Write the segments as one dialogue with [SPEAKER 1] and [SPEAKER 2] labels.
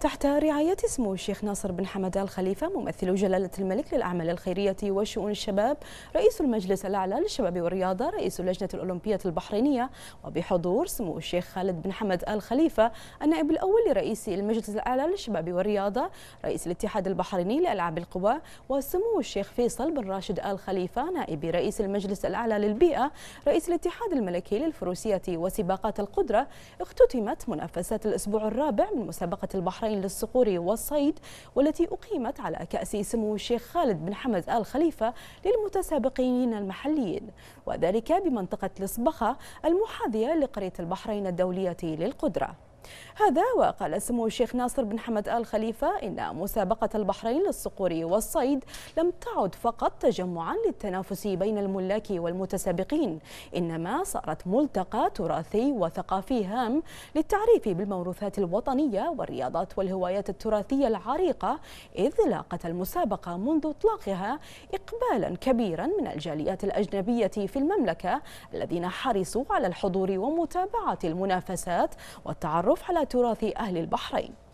[SPEAKER 1] تحت رعاية سمو الشيخ ناصر بن حمد آل خليفة ممثل جلالة الملك للأعمال الخيرية وشؤون الشباب رئيس المجلس الأعلى للشباب والرياضة رئيس اللجنة الأولمبية البحرينية وبحضور سمو الشيخ خالد بن حمد آل خليفة النائب الأول لرئيس المجلس الأعلى للشباب والرياضة رئيس الاتحاد البحريني لألعاب القوى وسمو الشيخ فيصل بن راشد آل خليفة نائب رئيس المجلس الأعلى للبيئة رئيس الاتحاد الملكي للفروسية وسباقات القدرة اختتمت منافسات الأسبوع الرابع من مسابقة البحرين للصقور والصيد والتي أقيمت على كأس سمو الشيخ خالد بن حمد آل خليفة للمتسابقين المحليين وذلك بمنطقة الإصبخة المحاذية لقرية البحرين الدولية للقدرة. هذا وقال سمو الشيخ ناصر بن حمد آل خليفة إن مسابقة البحرين للصقور والصيد لم تعد فقط تجمعا للتنافس بين الملاك والمتسابقين إنما صارت ملتقى تراثي وثقافي هام للتعريف بالموروثات الوطنية والرياضات والهوايات التراثية العريقة إذ لاقت المسابقة منذ إطلاقها إقبالا كبيرا من الجاليات الأجنبية في المملكة الذين حرصوا على الحضور ومتابعة المنافسات والتعرف على تراث أهل البحرين.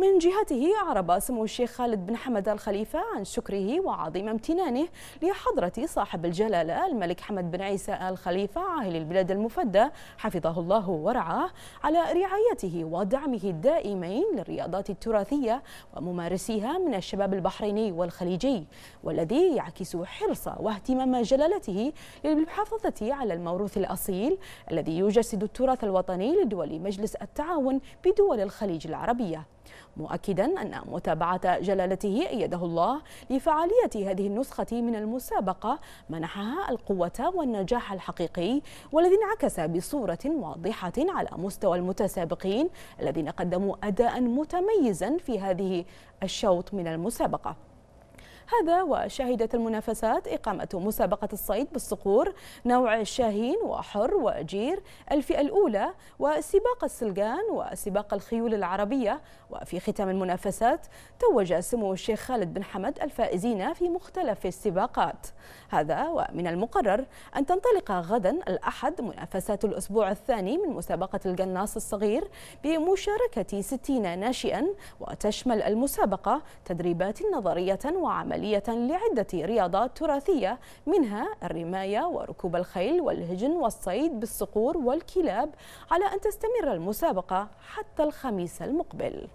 [SPEAKER 1] من جهته أعرب سمو الشيخ خالد بن حمد الخليفة عن شكره وعظيم امتنانه لحضرة صاحب الجلالة الملك حمد بن عيسى آل خليفة عاهل البلاد المفدى حفظه الله ورعاه على رعايته ودعمه الدائمين للرياضات التراثية وممارسيها من الشباب البحريني والخليجي والذي يعكس حرص واهتمام جلالته للمحافظة على الموروث الأصيل الذي يجسد التراث الوطني لدول مجلس التعاون بدول الخليج العربية. مؤكدا أن متابعة جلالته أيده الله لفعالية هذه النسخة من المسابقة منحها القوة والنجاح الحقيقي والذي انعكس بصورة واضحة على مستوى المتسابقين الذين قدموا أداء متميزا في هذه الشوط من المسابقة. هذا وشهدت المنافسات إقامة مسابقة الصيد بالصقور نوع الشاهين وحر وجير الفئة الأولى وسباق السلقان وسباق الخيول العربية. وفي ختام المنافسات توج سمو الشيخ خالد بن حمد الفائزين في مختلف السباقات. هذا ومن المقرر أن تنطلق غدا الأحد منافسات الأسبوع الثاني من مسابقة القناص الصغير بمشاركة 60 ناشئا وتشمل المسابقة تدريبات نظرية وعملية عملية لعدة رياضات تراثية منها الرماية وركوب الخيل والهجن والصيد بالصقور والكلاب على أن تستمر المسابقة حتى الخميس المقبل.